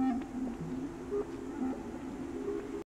Mm-hmm.